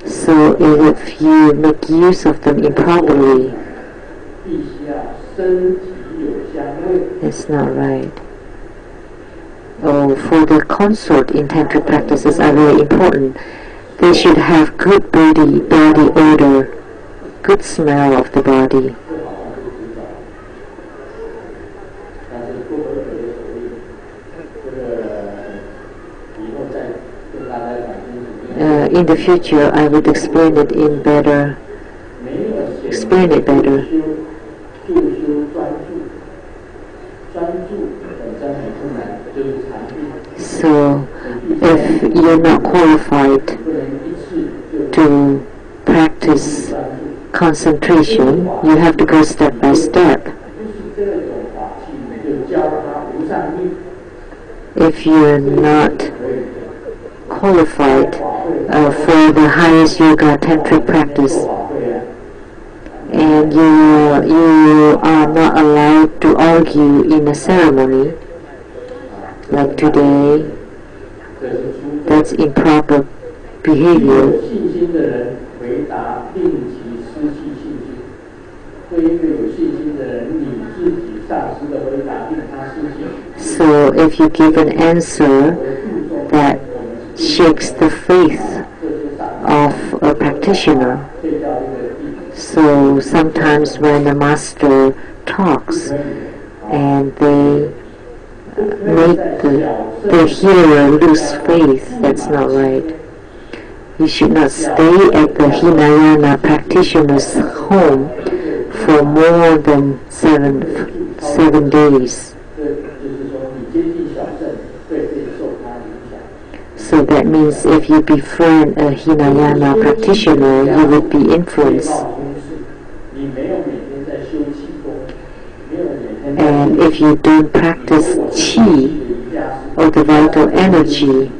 So if you make use of them improperly, it's not right. Oh, for the consort in tantra practices are very important. They should have good body, body odor, good smell of the body. in the future I would explain it in better explain it better. So if you're not qualified to practice concentration, you have to go step by step. If you're not qualified uh, for the highest yoga tantric practice. And you, you are not allowed to argue in a ceremony like today. That's improper behavior. So if you give an answer that shakes the faith of a practitioner. So sometimes when a master talks and they uh, make the, the hearer lose faith, that's not right. You should not stay at the Hinayana practitioner's home for more than seven, seven days. So that means if you befriend a Hinayana practitioner, you would be influenced. And if you don't practice qi or the vital energy,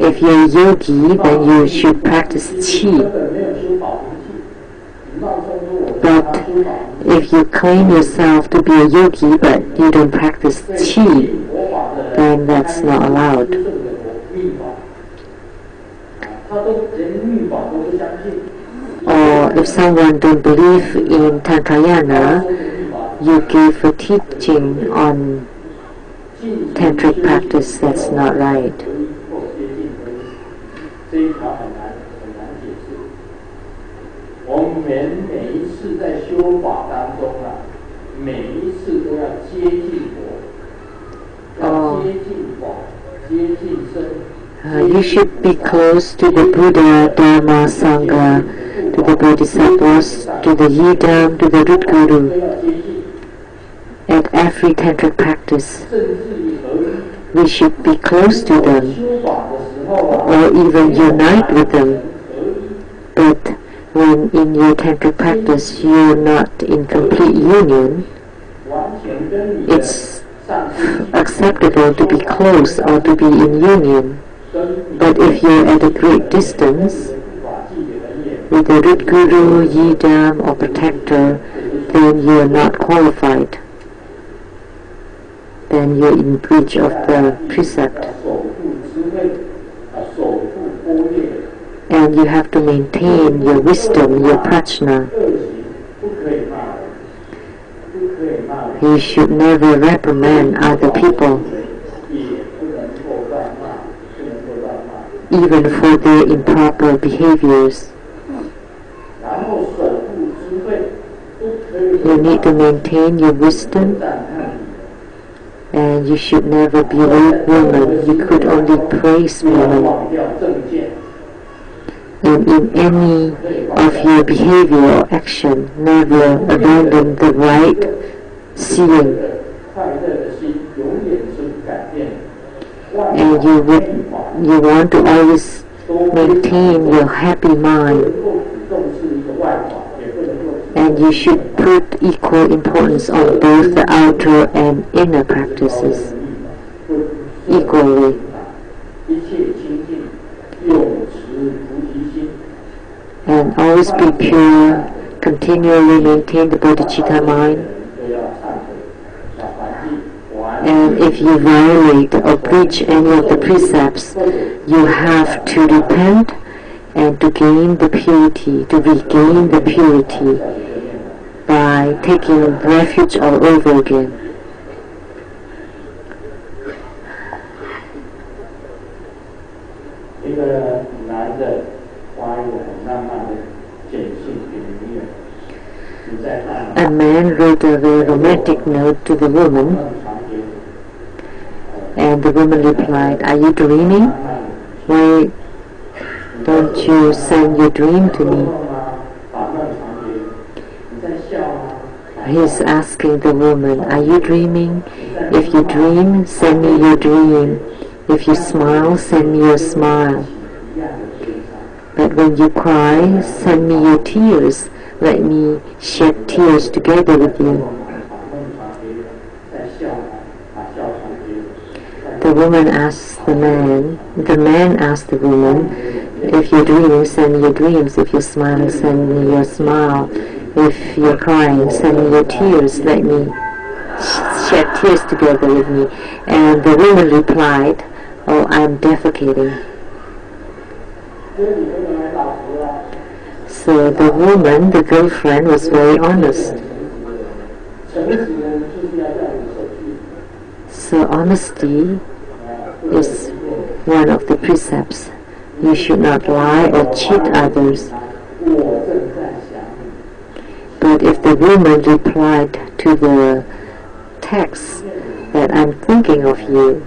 if you're a yogi, then you should practice qi. But if you claim yourself to be a yogi but you don't practice qi, then that's not allowed. Or if someone don't believe in Tantrayana, you give a teaching on tantric practice, that's not right. 这 uh, you should be close to the Buddha, Dharma, Sangha, to the Bodhisattvas, to the Yidam, to the Root Guru at every tantric practice. We should be close to them or even unite with them. But when in your tantric practice you're not in complete union, it's acceptable to be close or to be in union. But if you're at a great distance, with a root guru, yidam, or protector, then you are not qualified. Then you're in breach of the precept. And you have to maintain your wisdom, your prajna. You should never reprimand other people. even for their improper behaviors. You need to maintain your wisdom and you should never berate women. You could only praise women. And in any of your behavior or action, never abandon the right seeing you you would you want to always maintain your happy mind. And you should put equal importance on both the outer and inner practices equally. And always be pure continually maintain the bodhicitta mind and if you violate or breach any of the precepts, you have to repent and to gain the purity, to regain the purity by taking refuge all over again. A man wrote a very romantic note to the woman you dreaming? Why don't you send your dream to me? He's asking the woman, are you dreaming? If you dream, send me your dream. If you smile, send me your smile. But when you cry, send me your tears. Let me shed tears together with you. the woman asks the man, the man asks the woman, if you dream, send me your dreams. If you're smiling, send me your smile. If you're crying, send me your tears. Let me shed tears together with me. And the woman replied, Oh, I'm defecating. So the woman, the girlfriend, was very honest. So honesty is one of the precepts. You should not lie or cheat others. But if the woman replied to the text that I'm thinking of you,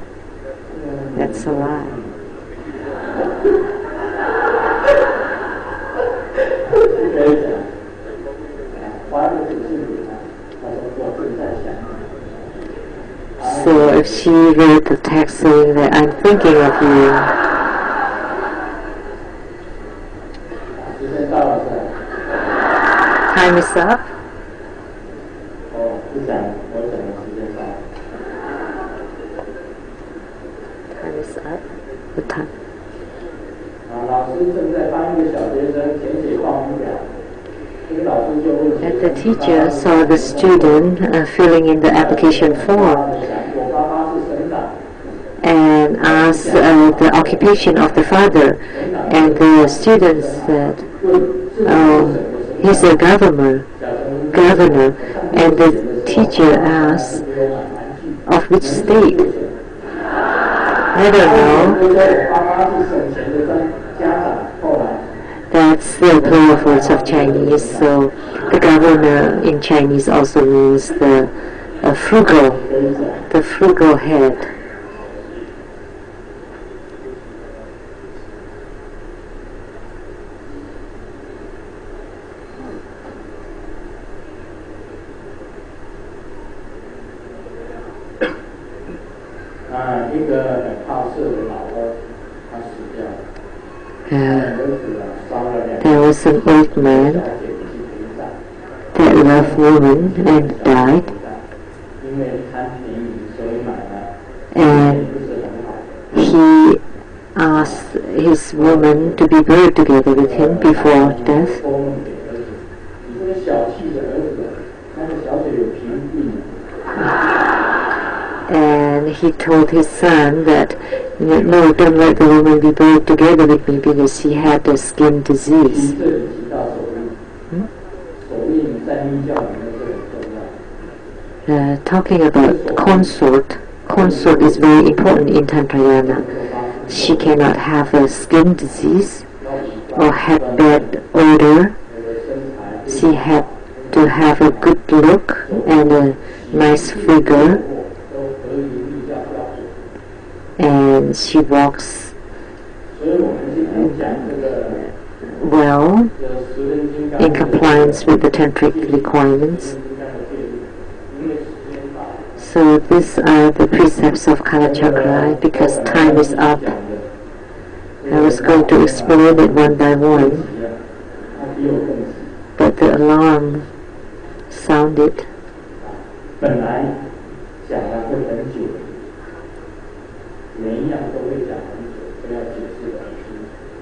that's a lie. So if she wrote the text saying that I'm thinking of you, time is up. Time is up. The time. And the teacher saw the student uh, filling in the application form and asked uh, the occupation of the father. And the students said, oh, he's a governor. Governor. And the teacher asked, of which state? I don't know. That's the plural words of Chinese. So the governor in Chinese also means the frugal, the frugal head. heaven before death. And he told his son that, no, don't let the woman be buried together with me because he had a skin disease. Hmm? Uh, talking about consort, consort is very important in Tantrayana. She cannot have a skin disease or had bad odor. She had to have a good look and a nice figure. And she walks well in compliance with the tantric requirements. So these are the precepts of Kalachakra because time is up. I was going to explain it one by one, but the alarm sounded.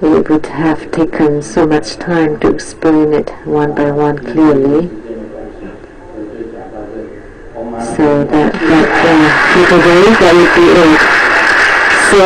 It would have taken so much time to explain it one by one clearly, so that, that uh, that would be it. So